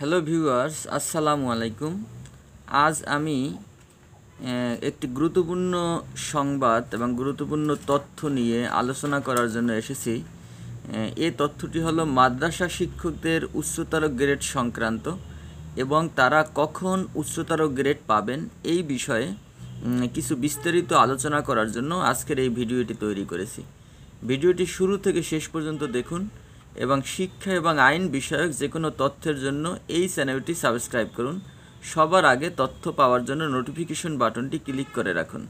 Hello viewers, আসসালামু আলাইকুম। আজ আমি একটি গুরুত্বপূর্ণ সংবাদ এবং গুরুত্বপূর্ণ তথ্য নিয়ে আলোচনা করার জন্য এসেছি। এই তথ্যটি হলো, মাদ্রাসা শিক্ষকদের উচ্চতর গ্রেড সংক্রান্ত এবং তারা কখন উচ্চতর গ্রেড পাবেন এই বিষয়ে কিছু বিস্তারিত আলোচনা করার জন্য আজকের এই ভিডিওটি তৈরি করেছি। ভিডিওটি শুরু থেকে শেষ পর্যন্ত দেখুন। এবং শিক্ষা এবং আইন বিষয়ক যে কোনো তথ্যের জন্য এই চ্যানেলটি সাবস্ক্রাইব করুন। সবার আগে তথ্য পাওয়ার জন্য নোটিফিকেশন বাটনটি ক্লিক করে রাখুন।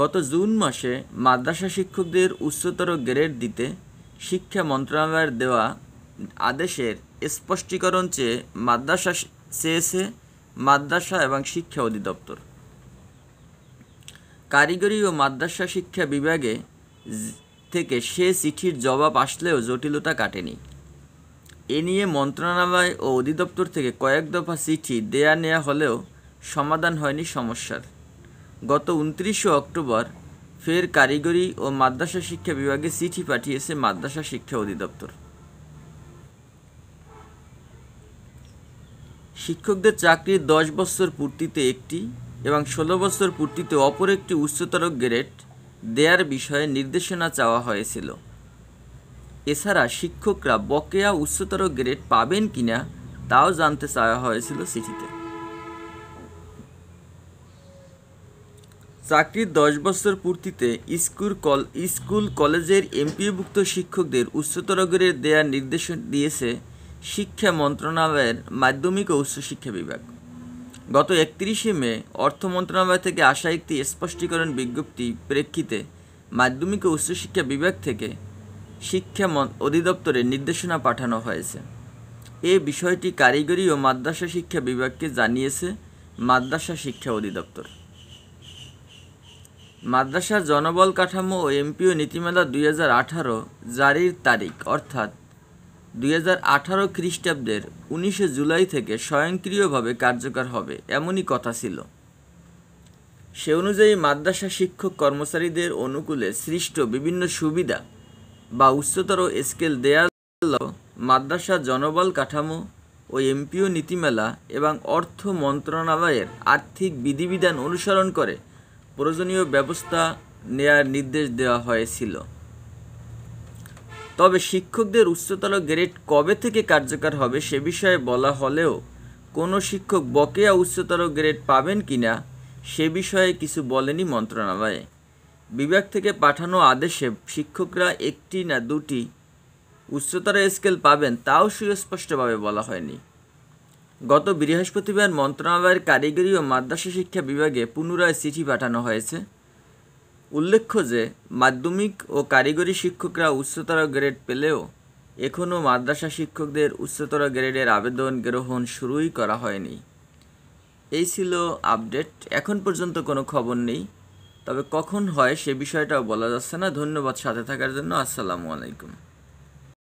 গত জুন মাসে মাদ্রাসা শিক্ষকদের উচ্চতর গ্রেড দিতে শিক্ষা মন্ত্রণালয়ের দেওয়া আদেশের স্পষ্টীকরণ চেয়ে মাদ্রাসা চেয়েছে মাদ্রাসা এবং শিক্ষা অধিদপ্তর। কারিগরি ও মাদ্রাসা শিক্ষা বিভাগে থেকে সে চিঠির জবাব আসলেও জটিলতা কাটেনি। এ নিয়ে মন্ত্রণালয় ও অধিদপ্তর থেকে কয়েক দফা চিঠি দেয়া নেওয়া হলেও সমাধান হয়নি সমস্যার। গত উনত্রিশে অক্টোবর ফের কারিগরি ও মাদ্রাসা শিক্ষা বিভাগে চিঠি পাঠিয়েছে মাদ্রাসা শিক্ষা অধিদপ্তর। শিক্ষকদের চাকরির দশ বছর পূর্তিতে একটি এবং ষোলো বছর পূর্তিতে অপর একটি উচ্চতর গ্রেড দেয়ার বিষয়ে নির্দেশনা চাওয়া হয়েছিল। এছাড়া শিক্ষকরা বকেয়া উচ্চতর গ্রেড পাবেন কিনা তাও জানতে চাওয়া হয়েছিল চিঠিতে। চাকরির দশ বছর পূর্তিতে স্কুল কল, স্কুল কলেজের এমপিওভুক্ত শিক্ষকদের উচ্চতর গ্রেড দেওয়ার নির্দেশ দিয়েছে শিক্ষা মন্ত্রণালয়ের মাধ্যমিক ও উচ্চশিক্ষা বিভাগ। গত একত্রিশে মে অর্থ মন্ত্রণালয় থেকে আসা একটি স্পষ্টীকরণ বিজ্ঞপ্তি প্রেক্ষিতে মাধ্যমিক ও উচ্চশিক্ষা বিভাগ থেকে শিক্ষা অধিদপ্তরে নির্দেশনা পাঠানো হয়েছে। এ বিষয়টি কারিগরি ও মাদ্রাসা শিক্ষা বিভাগকে জানিয়েছে মাদ্রাসা শিক্ষা অধিদপ্তর। মাদ্রাসার জনবল কাঠামো ও এমপিও নীতিমালা দুই হাজার আঠারো জারির তারিখ, অর্থাৎ দুই হাজার আঠারো খ্রিস্টাব্দের উনিশে জুলাই থেকে স্বয়ংক্রিয়ভাবে কার্যকর হবে, এমনই কথা ছিল। সে অনুযায়ী মাদ্রাসা শিক্ষক কর্মচারীদের অনুকূলে সৃষ্ট বিভিন্ন সুবিধা বা উচ্চতর স্কেল দেয়া মাদ্রাসা জনবল কাঠামো ও এমপিও নীতিমেলা এবং অর্থ মন্ত্রণালয়ের আর্থিক বিধিবিধান অনুসরণ করে প্রয়োজনীয় ব্যবস্থা নেয়ার নির্দেশ দেওয়া হয়েছিল। তবে শিক্ষকদের উচ্চতর গ্রেড কবে থেকে কার্যকর হবে সে বিষয়ে বলা হলেও, কোনো শিক্ষক বকেয়া উচ্চতর গ্রেড পাবেন কিনা সে বিষয়ে কিছু বলেনি মন্ত্রণালয়ে। বিভাগ থেকে পাঠানো আদেশে শিক্ষকরা একটি না দুটি উচ্চতর স্কেল পাবেন তাও সুস্পষ্টভাবে বলা হয়নি। গত বৃহস্পতিবার মন্ত্রণালয়ের কারিগরি ও মাদ্রাসা শিক্ষা বিভাগে পুনরায় চিঠি পাঠানো হয়েছে। উল্লেখ্য যে, মাধ্যমিক ও কারিগরি শিক্ষকরা উচ্চতর গ্রেড পেলেও এখনও মাদ্রাসা শিক্ষকদের উচ্চতর গ্রেডের আবেদন গ্রহণ শুরুই করা হয়নি। এই ছিল আপডেট। এখন পর্যন্ত কোনো খবর নেই। তবে কখন হয় সে বিষয়টাও বলা যাচ্ছে না। ধন্যবাদ সাথে থাকার জন্য। আসসালামু আলাইকুম।